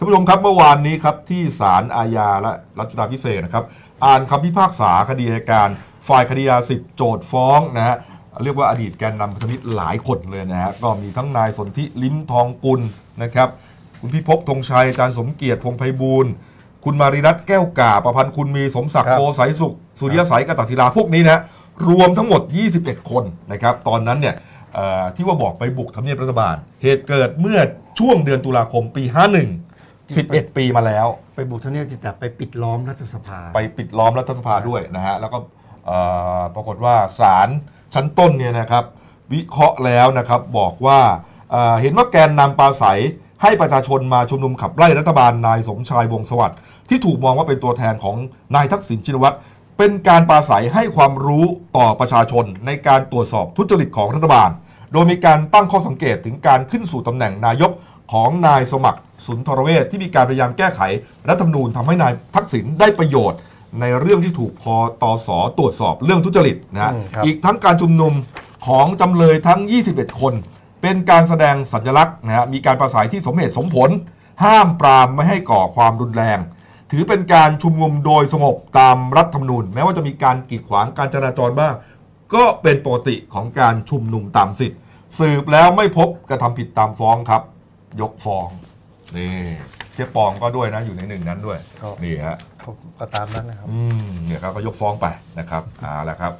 ท่านผู้ชมครับเมื่อวานนี้ครับที่ศาลอาญาและรัชดาพิเศษกนะครับ อ่านคำพิพากษาคดีอัยการฝ่ายคดียาสิบโจทย์ฟ้องนะฮะเรียกว่าอดีตแกนนำพันธมิตรหลายคนเลยนะฮะก็มีทั้งนายสนธิลิ้มทองกุลนะครับ คุณพิภพธงชัยอาจารย์สมเกียรติพงษ์ไพบูลย์คุณมาริรัตน์แก้วกาประพันธ์คุณมีสมศักดิ์ครับโกสายสุข สุริยสัยกตศิลาพวกนี้นะรวมทั้งหมด 21 คนนะครับ ตอนนั้นเนี่ยเอ่อที่ว่าบอกไปบุกทำเนียบรัฐบาล เหตุเกิดเมื่อช่วงเดือนตุลาคมปี 51 11 ปีมาแล้ว ไปบุกทำเนียบจิตแต่ไปปิดล้อมรัฐสภา ไปปิดล้อมรัฐสภาด้วยนะฮะ แล้วก็เอ่อปรากฏว่าศาลชั้นต้นเนี่ยนะครับ วิเคราะห์แล้วนะครับบอกว่าเอ่อเห็นว่าแกนนำปราศัยให้ประชาชนมาชุมนุมขับไล่รัฐบาลนายสมชายวงศ์สวัสดิ์ที่ถูกมองว่าเป็นตัวแทนของนายทักษิณชินวัตรเป็นการปราศัยให้ความรู้ต่อประชาชนในการตรวจสอบทุจริตของรัฐบาล โดยมีการตั้งข้อสังเกตถึงการขึ้นสู่ตำแหน่งนายกของนายสมัครสุนทรเวชที่มีการพยายามแก้ไขรัฐธรรมนูญทำให้นายทักษิณได้ประโยชน์ ในเรื่องที่ถูกพอตอสอตรวจสอบเรื่องทุจริตนะครับอีกทั้งการชุมนุมของจำเลยทั้ง 21 คน เป็นการแสดงสัญลักษณ์นะฮะมีการประสัยที่สมเหตุสมผล ห้ามปรามไม่ให้ก่อความรุนแรง ถือเป็นการชุมนุมโดยสงบตามรัฐธรรมนูญ แม้ว่าจะมีการกีดขวางการจราจรบ้าง ก็เป็นปกติของการชุมนุมตามสิทธิ์ สืบแล้วไม่พบกระทำผิดตามฟ้องครับ ยกฟ้องนี่เจ๊ปองก็ด้วยนะอยู่ในหนึ่งนั้นด้วยครับ นี่ฮะก็ตามนั้นนะครับ อืมเนี่ยครับก็ยกฟ้องไปนะครับเอาละครับ